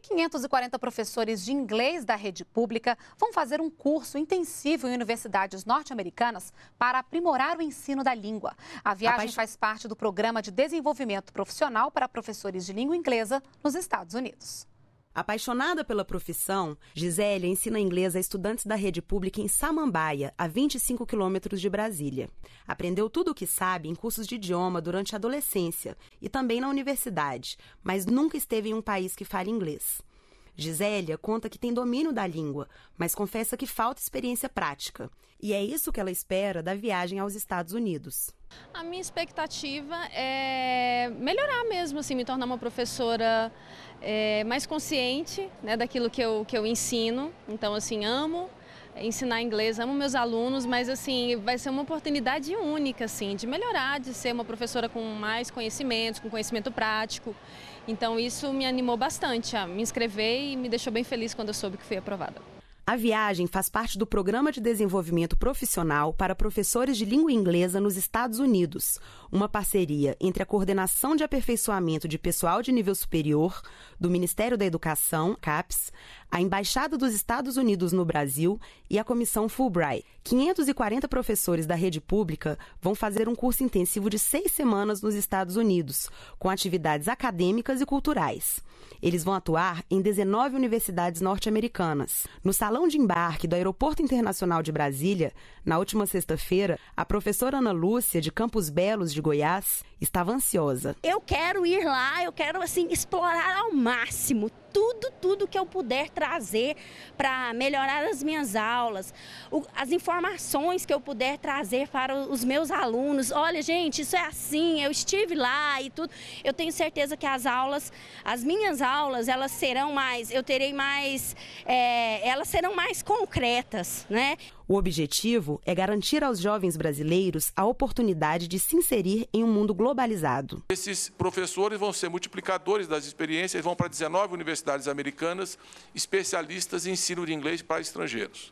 540 professores de inglês da rede pública vão fazer um curso intensivo em universidades norte-americanas para aprimorar o ensino da língua. A viagem faz parte do programa de desenvolvimento profissional para professores de língua inglesa nos Estados Unidos. Apaixonada pela profissão, Gisélia ensina inglês a estudantes da rede pública em Samambaia, a 25 quilômetros de Brasília. Aprendeu tudo o que sabe em cursos de idioma durante a adolescência e também na universidade, mas nunca esteve em um país que fale inglês. Gisélia conta que tem domínio da língua, mas confessa que falta experiência prática. E é isso que ela espera da viagem aos Estados Unidos. A minha expectativa é melhorar mesmo, assim, me tornar uma professora é, mais consciente né, daquilo que eu, que eu ensino. Então, assim, amo ensinar inglês, amo meus alunos, mas assim, vai ser uma oportunidade única, assim, de melhorar, de ser uma professora com mais conhecimentos, com conhecimento prático. Então isso me animou bastante a me inscrever e me deixou bem feliz quando eu soube que fui aprovada. A viagem faz parte do Programa de Desenvolvimento Profissional para Professores de Língua Inglesa nos Estados Unidos, uma parceria entre a Coordenação de Aperfeiçoamento de Pessoal de Nível Superior, do Ministério da Educação, CAPES, a Embaixada dos Estados Unidos no Brasil e a Comissão Fulbright. 540 professores da rede pública vão fazer um curso intensivo de seis semanas nos Estados Unidos, com atividades acadêmicas e culturais. Eles vão atuar em 19 universidades norte-americanas. No salão de embarque do Aeroporto Internacional de Brasília, na última sexta-feira, a professora Ana Lúcia, de Campos Belos, de Goiás, estava ansiosa. Eu quero ir lá, eu quero assim explorar ao máximo tudo, tudo que eu puder trazer para melhorar as minhas aulas, o, as informações que eu puder trazer para os meus alunos. Olha, gente, isso é assim, eu estive lá e tudo. Eu tenho certeza que as aulas, as minhas aulas, elas serão mais, eu terei mais, é, elas serão mais concretas, né? O objetivo é garantir aos jovens brasileiros a oportunidade de se inserir em um mundo globalizado. Esses professores vão ser multiplicadores das experiências, vão para 19 universidades americanas, especialistas em ensino de inglês para estrangeiros.